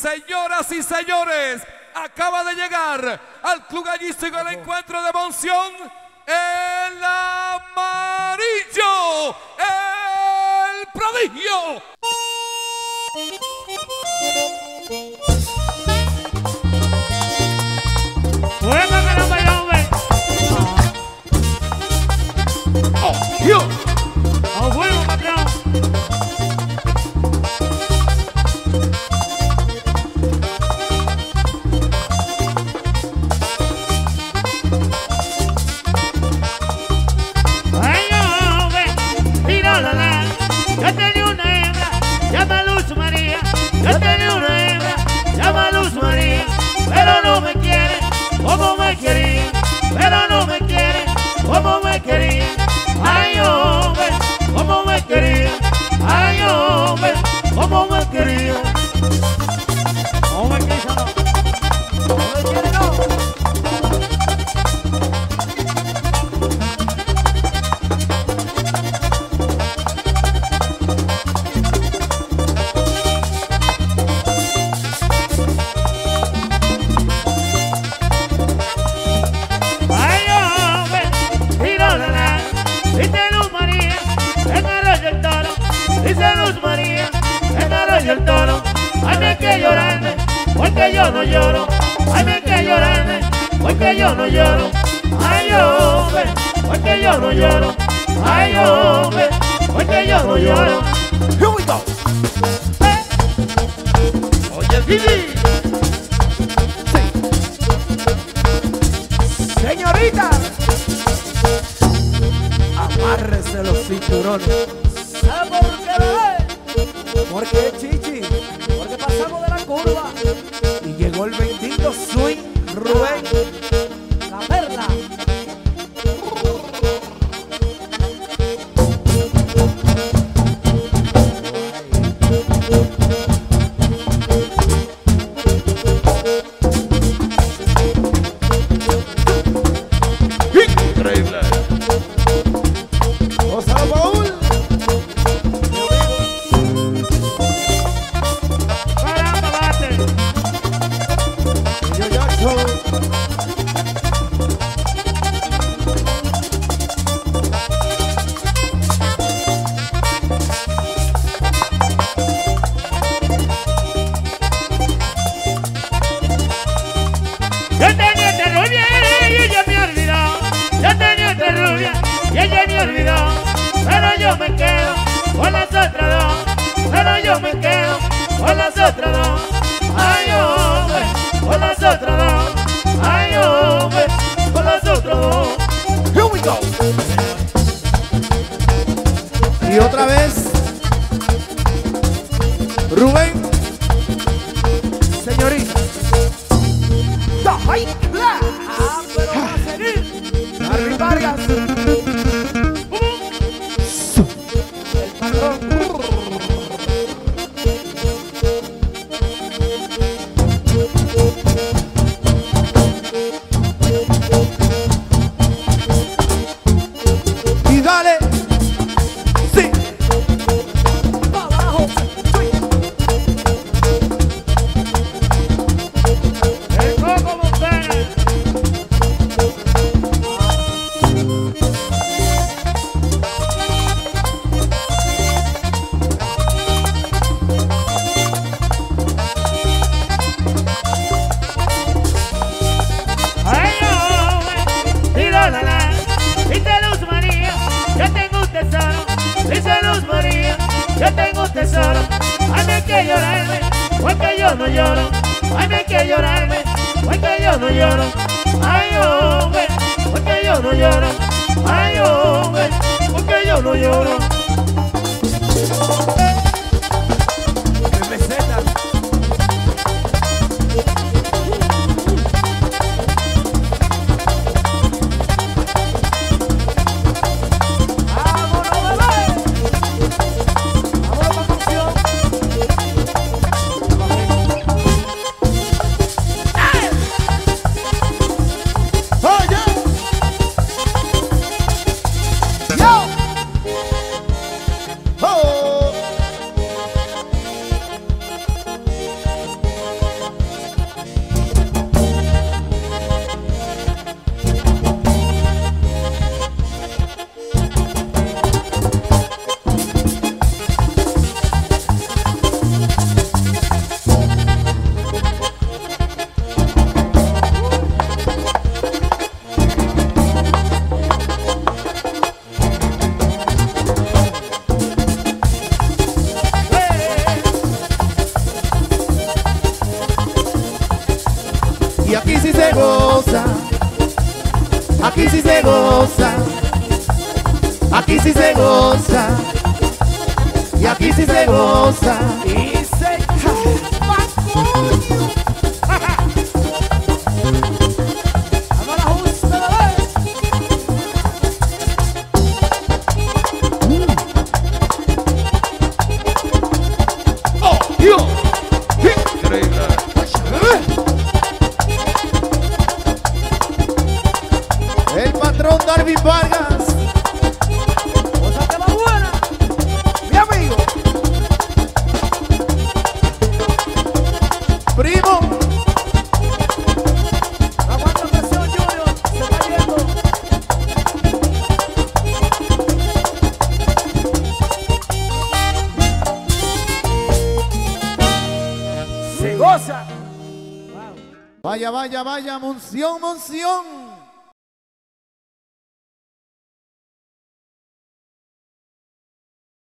Señoras y señores, acaba de llegar al Club Gallístico el encuentro de Monción, el amarillo, el prodigio. Oh, yo. El toro, ay, me que llorarme, porque yo no lloro, ay, me que llorarme, porque yo no lloro, ay, hombre, porque yo no lloro, ay, hombre, porque yo no lloro. Here we go. Oye, Vivi. Señorita, amárrese los cinturones. ¿Sabe por qué? Porque chichi, porque pasamos de la curva y llegó el bendito swing Rubén. Yo me quedo con las otras dos. Ay, hombre, con las otras dos. Ay, hombre, con las otras dos. Here we go. Y otra vez, Rubén, señorita. Ay. Ah, pero va a seguir. Harry María, yo tengo tesoro, ay, me que llorarme, porque yo no lloro, ay, me que llorarme, porque yo no lloro, ay, hombre, porque yo no lloro, ay, hombre, porque yo no lloro. Aquí sí se goza. Aquí sí se goza. Y aquí sí se goza. Patrón Darby Vargas. Cosa que va buena. Mi amigo. Primo. Aguanta presión, Junior. Se está yendo. Se goza. Vaya, vaya, vaya, Monción, Monción.